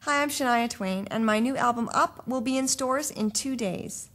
Hi, I'm Shania Twain, and my new album Up will be in stores in two days.